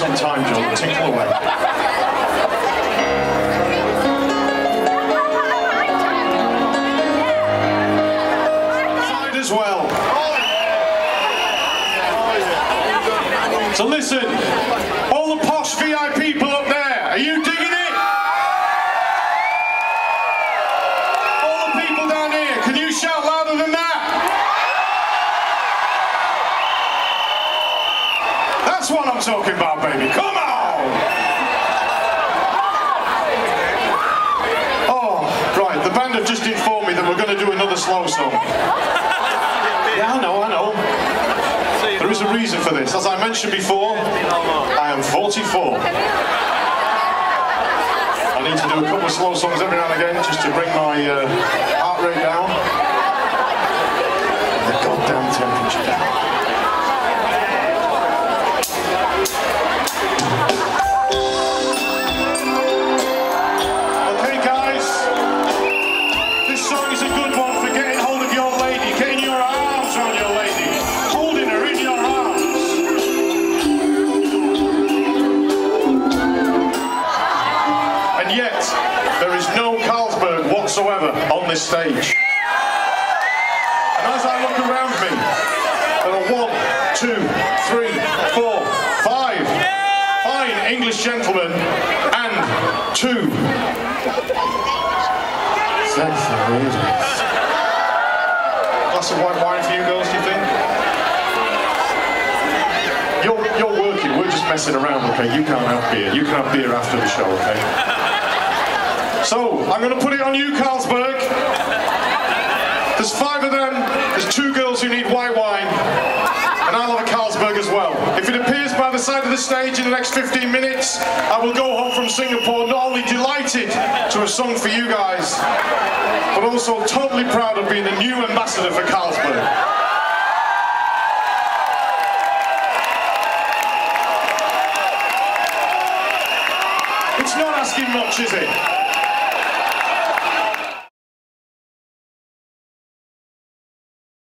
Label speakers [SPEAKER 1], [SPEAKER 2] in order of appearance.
[SPEAKER 1] some time, John. Tinkle away. Side as well. So listen, all the posh VIP people up there, are you digging it? All the people down here, can you shout That's what I'm talking about, baby. Come on! Oh, right, the band have just informed me that we're going to do another slow song. Yeah, I know, I know. There is a reason for this. As I mentioned before, I am 44. I need to do a couple of slow songs every now and again just to bring my uh, A good one for getting hold of your lady, getting your arms your lady, holding her in your arms. And yet, there is no Carlsberg whatsoever on this stage. And as I look around me, there are one, two, three, four, five fine English gentlemen and two ladies. Glass of white wine for you girls, do you think? You're, you're working, we're just messing around, okay? You can't have beer. You can have beer after the show, okay? So, I'm going to put it on you, Carlsberg. There's five of them, there's two girls who need white wine, and I'll have a Carlsberg as well. If it appears by the side of the stage in the next 15 minutes, I will go home from Singapore not only delighted to have sung for you guys, but also totally proud of being the new ambassador for Carlsberg. It's not asking much, is it?